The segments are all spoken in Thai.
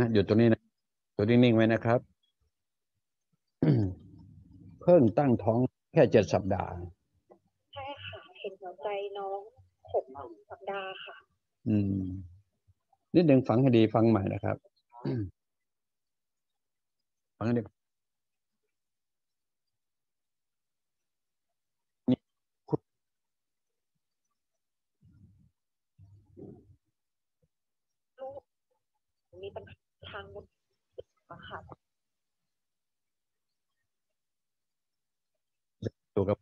นะอยู่ตรงนี้นะตัวนิ่งๆไว้นะครับ เพิ่งตั้งท้องแค่เจ็ดสัปดาห์ ใช่ค่ะ เห็นหัวใจน้องหกสัปดาห์ค่ะ อืม นิดหนึ่งฟังให้ดีฟังใหม่นะครับ ฟังให้ดี ลูกมีปัญหาทางมุดอะค่ะ ตัวกับ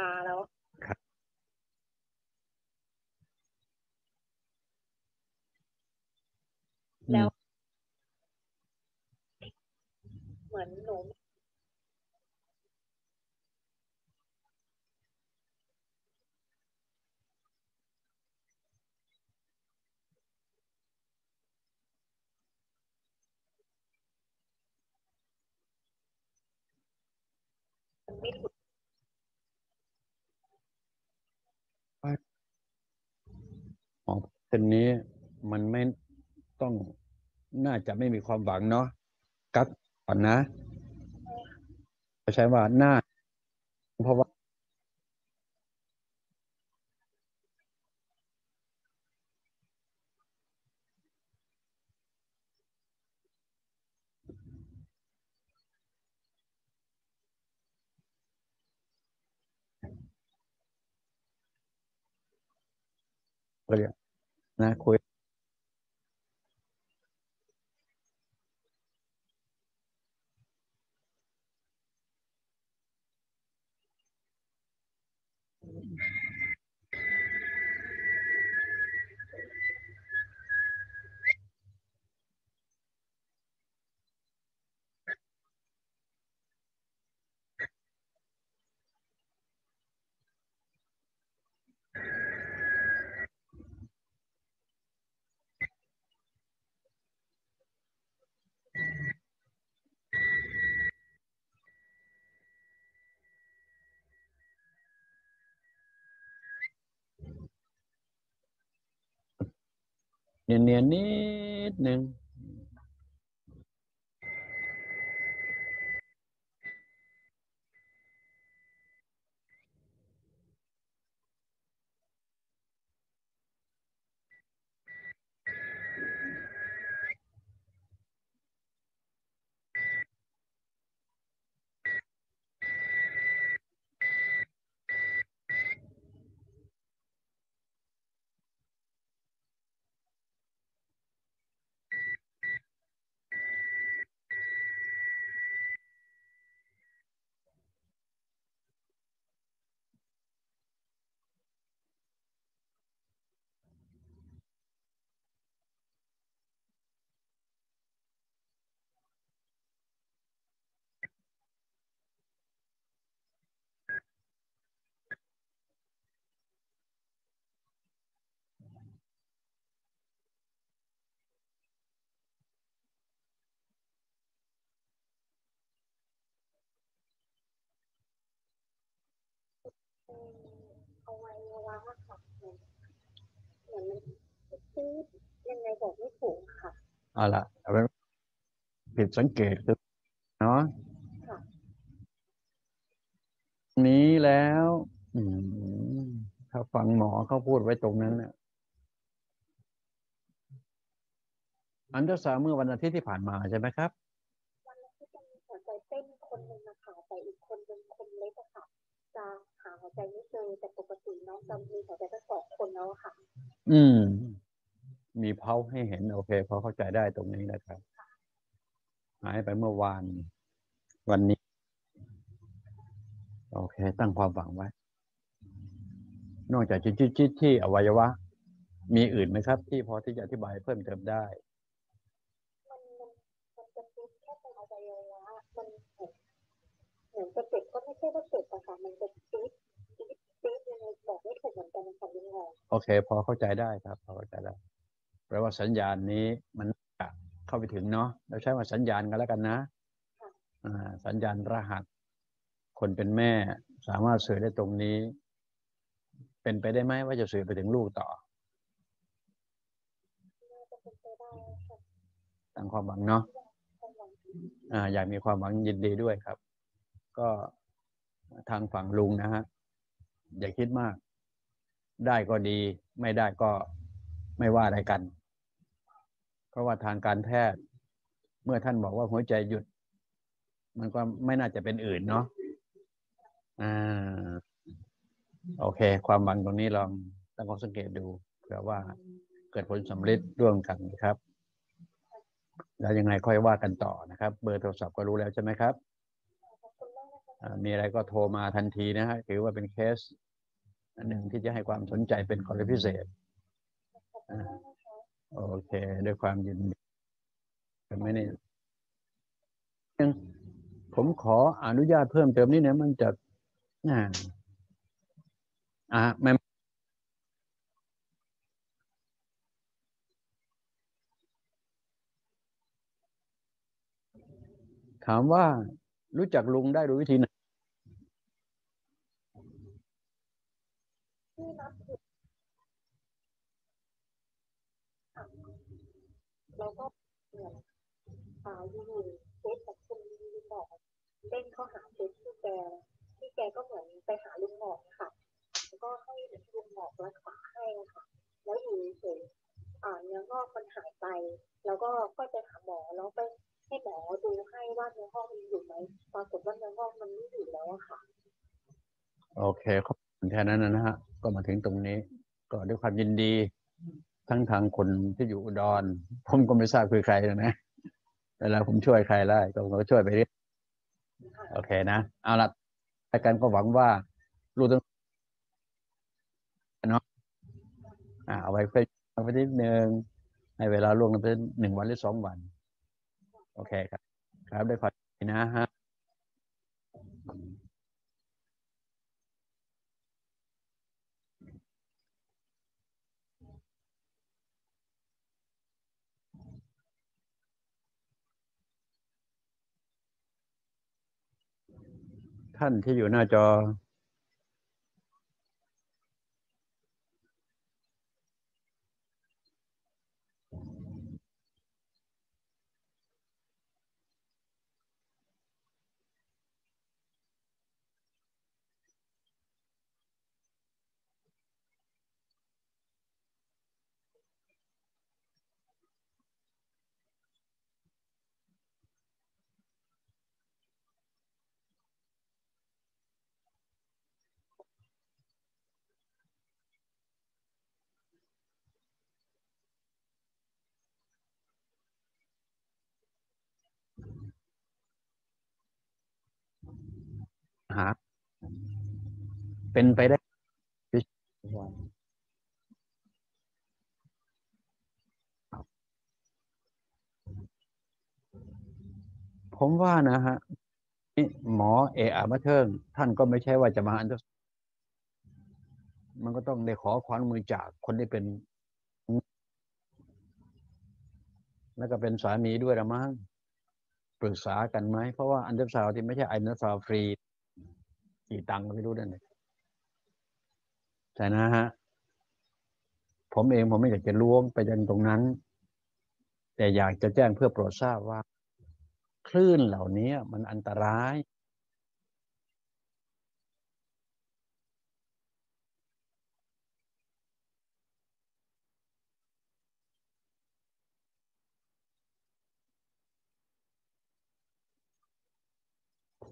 ตาแล้วแล้ว เหมือนหนู หมอเส้นนี้มันไม่ต้องน่าจะไม่มีความหวังเนาะกักก่อนนะใช้ว่าน่า เรีย กนะ ว้วะค่ะเหมือนเหมือนมันตื้อยังไงบอกไม่ถูกค่ะเอาละเอาไว้ผิดสังเกตคือเนาะค่ะนี้แล้วอืมถ้าฟังหมอเขาพูดไว้ตรงนั้นเนี่ยอันเดอร์ซาวด์เมื่อวันอาทิตย์ที่ผ่านมาใช่ไหมครับวันนั้นที่จะมีหัวใจเต้นคนหนึ่งนะคะแต่อีกคนหนึ่งคนเล็กอะค่ะจะ หาหัวใจไม่เจอแต่ปกติน้องจะมีหัวใจทั้งสองคนแล้วค่ะ อืม มีเพาให้เห็นโอเคพอเข้าใจได้ตรงนี้นะครับ หายไปเมื่อวาน วันนี้ โอเค ตั้งความหวังไว้ นอกจากจิตจิตที่อวัยวะ มีอื่นไหมครับ ที่พอที่จะอธิบายเพิ่มเติมได้ มันมันมันจะติดแค่ตรงอวัยวะมันเหมือนเห มือนจะเจ็บก็ไม่ใช่ว่าเจ็บอะค่ะมันจะติดติดติดยังไงบอกไม่ถูกเหมือนกันนะคะลุงหมอโอเค พอเข้าใจได้ครับ พอเข้าใจได้แปลว่าสัญญาณนี้มันจะเข้าเข้าไปถึงเนาะเราใช้ว่าสัญญาณกันแล้วกันนะอ่าสัญญาณรหัส คนเป็นแม่สามารถสื่อได้ตรงนี้ เป็นไปได้ไหมว่าจะสื่อไปถึงลูกต่อน่าจะเป็นไปได้ค่ะตั้งความหวังเนาะความหวังอ่าอยากมีความหวังยินดีด้วยครับ ก็ทางฝั่งลุงนะฮะอย่าคิดมาก ได้ก็ดี ไม่ได้ก็ไม่ว่าอะไรกัน เพราะว่าทางการแพทย์ เมื่อท่านบอกว่าหัวใจหยุด มันก็ไม่น่าจะเป็นอื่นเนาะอ่าโอเค ความหวังตรงนี้ลองตั้งข้อสังเกตดูเผื่อว่าเกิดผลสำเร็จร่วมกันนะครับ แล้วยังไงค่อยว่ากันต่อนะครับ เบอร์โทรศัพท์ก็รู้แล้วใช่ไหมครับ มีอะไรก็โทรมาทันทีนะฮะถือว่าเป็นเคสอันหนึ่งที่จะให้ความสนใจเป็นกรณีพิเศษอโอเค ด้วยความยินดีแต่ไม่นี่ยังผมขออนุญาตเพิ่มเติมนิดนึงมันจะอ่าอ่าแม่ถามว่ารู้จักลุงได้โดยวิธีไหน ที่นับถือค่ะแล้วก็เหมือนอ่าอยู่เฟซกับคุณลุงหมอกเด้งเข้าหาเฟซที่แกที่แกก็เหมือนไปหาลุงหมอกค่ะแล้วก็ให้ลุงหมอกรักษาให้ค่ะ แล้วอยู่เฉยอ่าเนื้องอกมันหายไป แล้วก็ก็ไปหาหมอแล้วไปให้หมอดูให้ว่าเนื้องอกมันอยู่ไหมปรากฏว่าเนื้องอกมันไม่อยู่แล้วค่ะ โอเคขอบคุณแค่นั้นนะฮะ ก็มาถึงตรงนี้ ก็ด้วยความยินดี ทั้งทางคนที่อยู่อุดร ผมก็ไม่ทราบคือใครนะเวลาผมช่วยใครได้ก็ผมก็ช่วยไปเรื่อยโอเคนะ เอาละแต่กันก็หวังว่าลูกต้องเนาะอ่าเอาไว้เพื่อเอาไปนิดนึงให้เวลาล่วงไปหนึ่งวันหรือสองวัน โอเคครับ ครับด้วยความยินดีนะฮะ ท่านที่อยู่หน้าจอ หา เป็นไปได้ผมว่านะฮะนี่หมอเออามาเทิง ท่านก็ไม่ใช่ว่าจะมาอันตรามันก็ต้องได้ขอความมือจากคนที่เป็น แล้วก็เป็นสามีด้วยละมั้งปรึกษากันไหม เพราะว่าอัลตราซาวด์ที่ไม่ใช่อัลตราซาวด์ฟรี กี่ตังค์ก็ไม่รู้นั่นเลยใช่นะฮะ ผมเองผมไม่อยากจะล้วงไปยันตรงนั้น แต่อยากจะแจ้งเพื่อโปรดทราบว่า คลื่นเหล่านี้มันอันตราย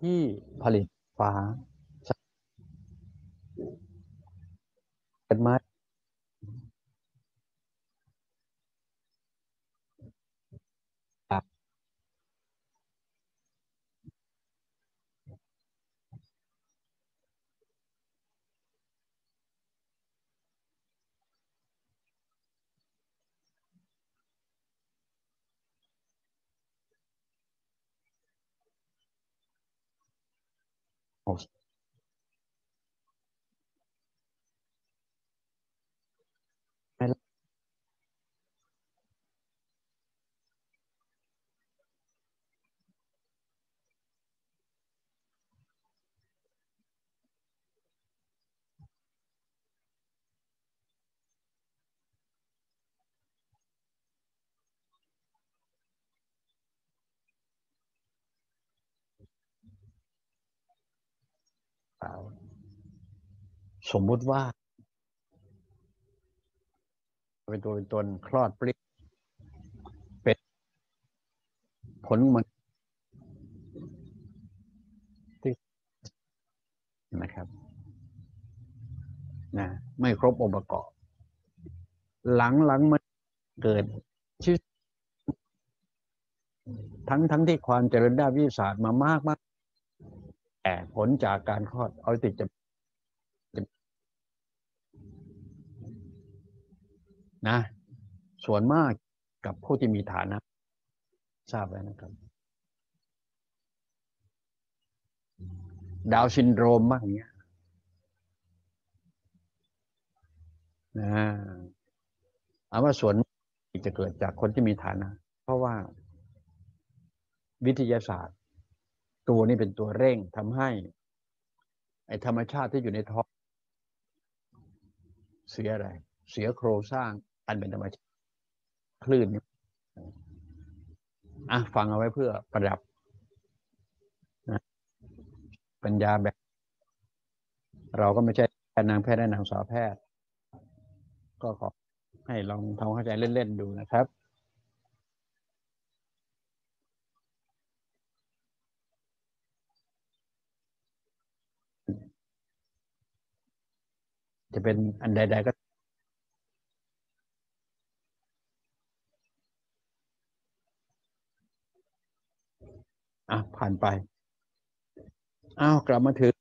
ที่ผลิตฟ้า เห็นไหมโอ้ไม่ละ สมมุติว่า เป็นตัวเป็นตนคลอดปรี้เป็นผลมันที่นะครับนะไม่ครบองค์ประกอบ หลังหลังมันเกิดชื่อทั้งทั้งที่ความเจริญด้านวิทยาศาสตร์มามากมากแต่ผลจากการคลอดออทิสติกจะจะ นะส่วนมากกับผู้ที่มีฐานะ ทราบไว้นะครับ ดาวซินโดรมมากเนี้ยนะเอาว่าส่วนมากจะเกิดจากคนที่มีฐานะ เพราะว่าวิทยาศาสตร์ ตัวนี้เป็นตัวเร่งทำให้ไอ้ธรรมชาติที่อยู่ในท้องเสียอะไร เสียโครงสร้าง อันเป็นธรรมชาติคลื่นอะฟังเอาไว้เพื่อประดับนะปัญญาแบบ เราก็ไม่ใช่แพทย์นางแพทย์และนางสาวแพทย์ ก็ขอให้ลองทำเข้าใจเล่น ๆ ดูนะครับจะเป็นอันใดๆก็ อะผ่านไปอ้าวกลับมาถึง